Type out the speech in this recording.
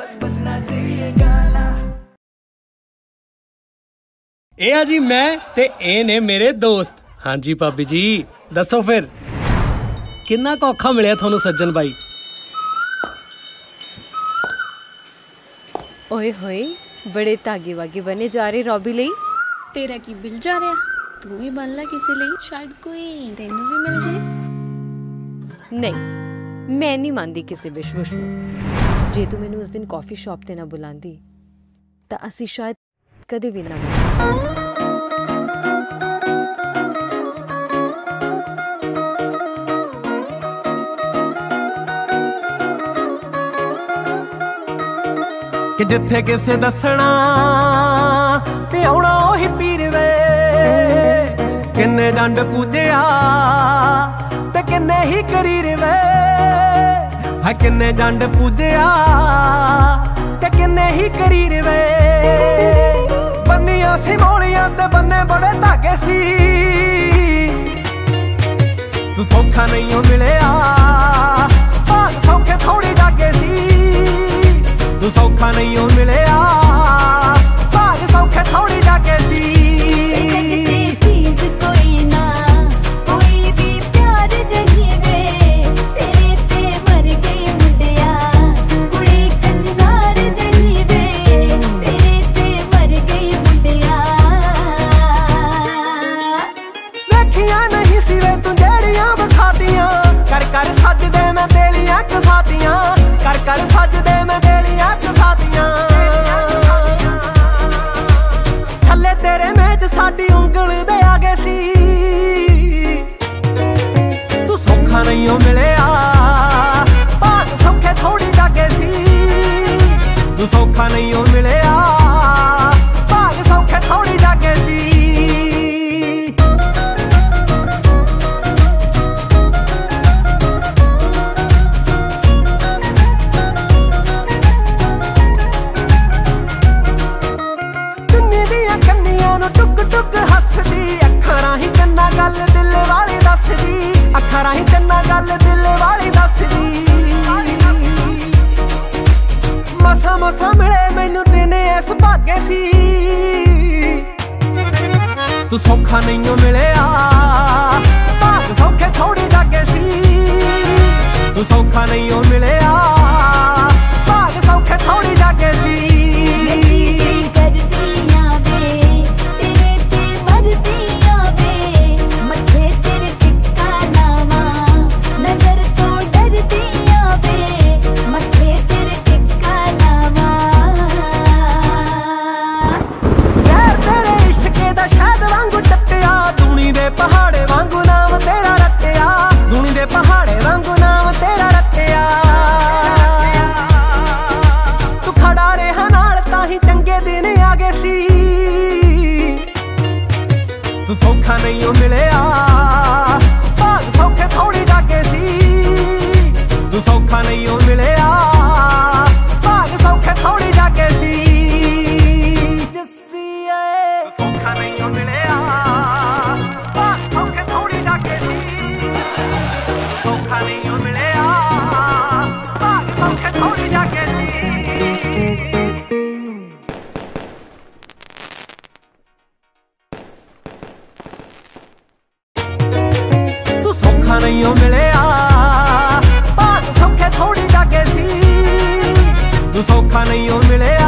ਬਸ ਬਚਣਾ ਚਾਹੀਏ ਗਾਣਾ। ਇਹ ਆ ਜੀ ਮੈਂ ਤੇ ਇਹ ਨੇ ਮੇਰੇ ਦੋਸਤ। ਹਾਂਜੀ ਭਾਬੀ ਜੀ ਦੱਸੋ ਫਿਰ। ਕਿੰਨਾ ਔਖਾ ਮਿਲਿਆ ਤੁਹਾਨੂੰ ਸੱਜਣ ਬਾਈ? ਓਏ ਹੋਏ ਬੜੇ ਧਾਗੇ ਵਾਗੇ ਬਣੇ ਜਾ ਰਹੇ ਰੌਬੀ ਲਈ। ਤੇਰਾ ਕੀ ਬਿਲ ਜਾ ਰਿਹਾ? ਤੂੰ ਵੀ ਬਣ ਲੈ ਕਿਸੇ ਲਈ। ਸ਼ਾਇਦ ਕੋਈ ਤੈਨੂੰ ਵੀ ਮਿਲ ਜੇ ਨਹੀਂ ਮੈਂ ਨਹੀਂ ਮੰਨਦੀ ਕਿਸੇ ਵਿਸ਼ਵਸ਼ ਨੂੰ। ਜੇ ਤੂੰ ਮੈਨੂੰ ਉਸ ਦਿਨ ਕਾਫੀ ਸ਼ਾਪ ਤੇ ਨਾ ਬੁਲਾਉਂਦੀ, ਤਾਂ ਅਸੀਂ ਸ਼ਾਇਦ ਕਦੇ ਵੀ ਨਾ ਮਿਲਦੇ ਕਿ ਜਿੱਥੇ ਕਿਸੇ ਦੱਸਣਾ ਤੇ ਆਉਣਾ ਉਹੀ ਪੀਰ ਵੇ। ਕਿੰਨੇ ਜੰਡ ਪੂਜਿਆ ਤੇ ਕਿੰਨੇ ਹੀ ਕਰੀਰ ਵੇ। ਹੈ ਕਿੰਨੇ ਜੰਡ ਪੂਜਿਆ ਤੇ ਕਿੰਨੇ ਹੀ ਕਰੀਰ ਵੇ। ਬੰਨੀਆਂ ਸੀ ਮੋਲੀਆਂ ਤੇ ਬੰਨੇ ਬੜੇ ਧਾਗੇ ਸੀ। ਤੂੰ ਸੌਖਾ ਨਹੀਂ ਓ ਮਿਲਿਆ ਤੂੰ ਸੌਖਾ ਐਸ ਸੀ। ਤੂੰ ਸੌਖਾ ਨਹੀਂ ਓ ਮਿਲਿਆ। ਭਾਗ ਸੌਖੇ ਥੋੜੀ ਜਾਗੇ ਸੀ। ਤੂੰ ਸੌਖਾ ਨਹੀਂ ਤੂੰ ਨਹੀਂ ਉਹ ਮਿਲਿਆ ਭਾਗ ਸੌਖੇ ਥੋੜੀ ਜਾਗੇ ਸੀ ਤੂੰ ਸੌਖਾ ਨਹੀਂ ਉਹ ਮਿਲਿਆ ਭਾਗ ਸੌਖੇ ਥੋੜੀ ਜਾਗੇ ਸੀ ਜੱਸੀ ਏ ਸੌਖਾ ਨਹੀਂ ਉਹ ਮਿਲਿਆ ਭਾਗ ਸੌਖੇ ਥੋੜੀ ਜਾਗੇ ਸੀ ਸੌਖਾ ਨਹੀਂ ਸੌਖਾ ਨਹੀਂ ਓ ਮਿਲਿਆ। ਭਾਗ ਸੌਖੇ ਥੋੜੀ ਜਾਗੇ ਸੀ। ਤੂੰ ਸੌਖਾ ਨਹੀਂ ਓ ਮਿਲਿਆ।